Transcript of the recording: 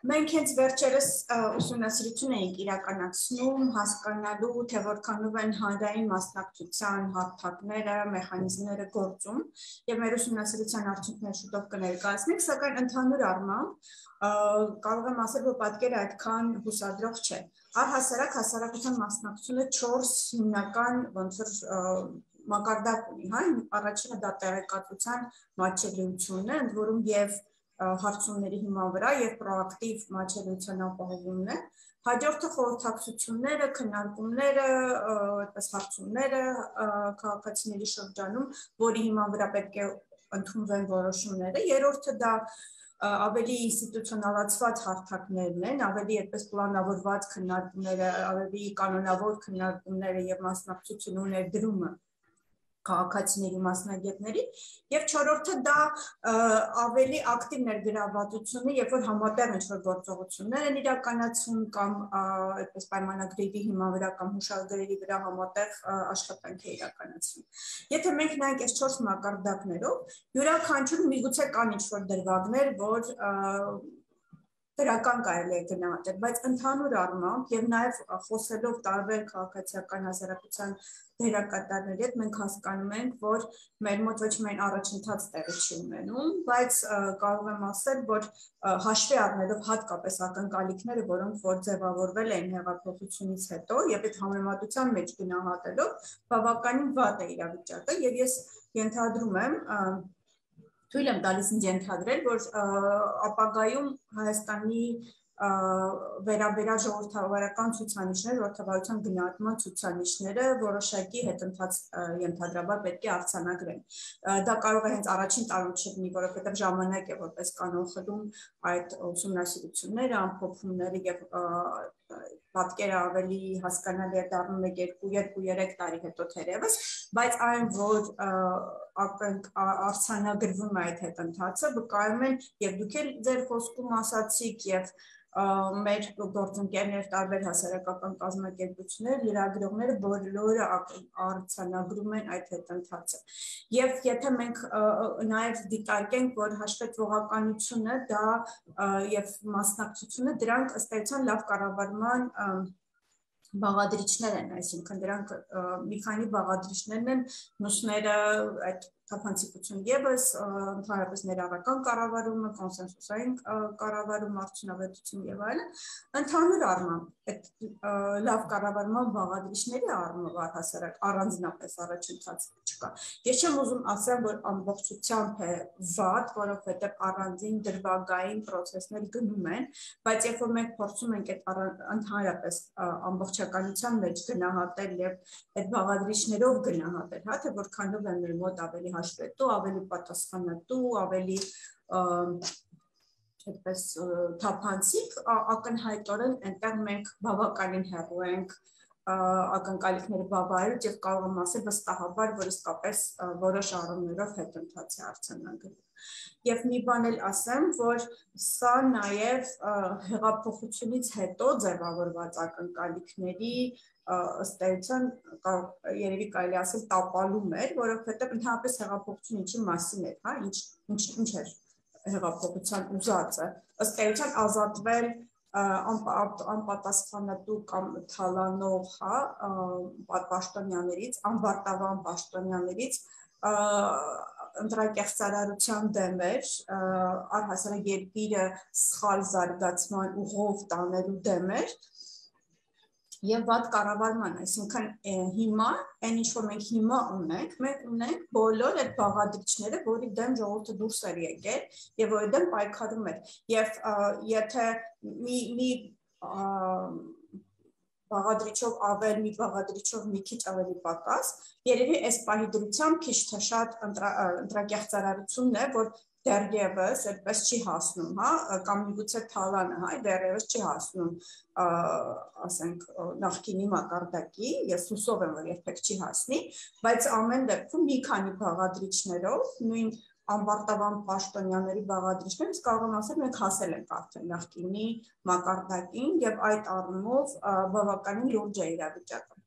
Մենք հենց վերջերս ուսումնասիրություն էինք իրականացնում հասկանալու, թե որքանով են հանրային մասնակցության հարթակները, մեխանիզմները գործում, եւ մեր ուսումնասիրության արդյունքները շուտով կներկայացնենք, սակայն ընդհանուր առմամբ կարող եմ ասել, որ պատկերը այդքան հուսադրող չէ։ Առհասարակ հասարակության մասնակցությունը 4 հիմնական ոնց որ մակարդակ ունի, հա, առաջինը դա տեղեկատվության մատչելիությունն է, ընդ որում եւ հարցումների հիման վրա եւ պրոակտիվ մատչելիության ապահովումն է։ Հաջորդը խորհրդակցությունները, քննարկումները, այդպես հարցումները քաղաքացիների շրջանում, որի հիման վրա պետք է ընդունվեն որոշումները։ Երրորդը դա ավելի ինստիտուցիոնալացված հարթակներն են, ավելի այդպես պլանավորված քննարկումները, ավելի կանոնավոր քննարկումները եւ մասնակցությունը ու ներդրումը քաղաքացիների մասնագետների եւ չորրորդը դա ավելի ակտիվ ներգրավվածությունը, երբ որ համատեղ ինչ-որ գործողություններ են իրականացվում կամ այդպես պայմանագրերի հիման վրա կամ հուշագրերի վրա համատեղ աշխատանք է իրականացվում։ Եթե մենք նայենք այս 4 մակարդակներով, յուրաքանչյուր միգուցե կան ինչ-որ դրվագներ, որ դրական կարելի է գնահատել, բայց ընդհանուր առմամբ եւ նաեւ խոսելով տարբեր քաղաքացիական հասարակության դերակատարների հետ մենք հասկանում ենք, որ մեր մոտ ոչ միայն առաջընթաց տեղի չի ունենում, բայց կարող եմ ասել, որ հաշվի առնելով հատկապես ակնկալիքները, որոնք որ ձևավորվել են հեղափոխությունից հետո եւ այդ համեմատության մեջ գնահատելով, բավականին վատ է իրավիճակը եւ ես ենթադրում եմ թույլ եմ տալիս ինձ ենթադրել, որ ապագայում Հայաստանի վերաբերյալ ժողովրդավարական ցուցանիշներ, ժողովրդավարության գնահատման ցուցանիշները որոշակի հետընթաց ենթադրաբար պետք է արձանագրեն։ Դա կարող է հենց առաջին տարում չլինի, որովհետև ժամանակ է որպես կանոն խլում այդ ուսումնասիրությունները, ամփոփումները եւ պատկերը ավելի հասկանալի է դառնում 2-2-3 տարի հետո թերևս, բայց այն որ արձանագրվում է այդ հետընթացը, վկայում են եւ դուք էլ ձեր խոսքում ասացիք եւ մեր գործընկերներ տարբեր հասարակական կազմակերպություններ, լրագրողները բոլորը արցանագրում են այդ հետընթացը։ Եվ եթե մենք նաև դիտարկենք, որ հաշվետվողականությունը դա եւ մասնակցությունը դրանք ըստ էության լավ կառավարման բաղադրիչներ են, այսինքն դրանք մի քանի բաղադրիչներն են, մյուսները այդ թափանցիկություն եւս ընդհանրապես ներառական կառավարումը, կոնսենսուսային կառավարում, արդյունավետություն եւ այլն, ընդհանուր առմամբ այդ լավ կառավարման բաղադրիչների առումով առհասարակ առանձնապես առաջընթաց չկա։ Ես չեմ ուզում ասել, որ ամբողջությամբ է վատ, որովհետեւ առանձին դրվագային process-ներ գնում են, բայց երբ որ մենք փորձում ենք այդ ընդհանրապես ամբողջականության մեջ գնահատել եւ այդ բաղադրիչներով գնահատել, հա, թե որքանով են մեր մոտ ավելի հաշվետու, ավելի պատասխանատու, ավելի այդպես թափանցիկ ակնհայտորեն այնտեղ մենք բավականին հեռու ենք ակնկալիքները բավարարել եւ կարող եմ ասել վստահաբար, որ իսկապես որոշ առումներով հետընթաց է արձանագրվում։ Եվ մի բան էլ ասեմ, որ սա նաև հեղափոխությունից հետո ձևավորված ակնկալիքների ըստ էության երևի կարելի ասել տապալում էր, որովհետև ընդհանրապես հեղափոխությունը ինչի մասին էր, հա, ինչ ինչ ինչ էր հեղափոխության ուզածը։ Ըստ էության ազատվել անպատասխանատու կամ թալանող, հա, պաշտոնյաներից, անվարտավան պաշտոնյաներից ընտրակեղծարարության դեմ էր, առհասարակ երկիրը սխալ զարգացման ուղով տանելու դեմ էր, եւ վատ կառավարման, այսինքն հիմա այն ինչ որ մենք հիմա ունենք, մենք ունենք բոլոր այդ բաղադրիչները, որի դեմ ժողովուրդը դուրս էր եկել եւ որի դեմ պայքարում էր։ Եվ եթե մի մի բաղադրիչով ավել, մի բաղադրիչով մի քիչ ավելի պակաս, երևի այս պահի դրությամբ քիչ թե շատ ընտրակեղծարարությունն է, որ դեռևս այդպես չի հասնում, հա, կամ միգուցե թալանը, հա, դեռևս չի հասնում, ասենք, նախկինի մակարդակի, ես հուսով եմ, որ երբեք չի հասնի, բայց ամեն դեպքում մի քանի բաղադրիչներով, նույն անվարտավան պաշտոնյաների բաղադրիչներ, իսկ կարող եմ ասել, մենք հասել ենք արդեն նախկինի մակարդակին եւ այդ առումով բավականին լուրջ է իրավիճակը։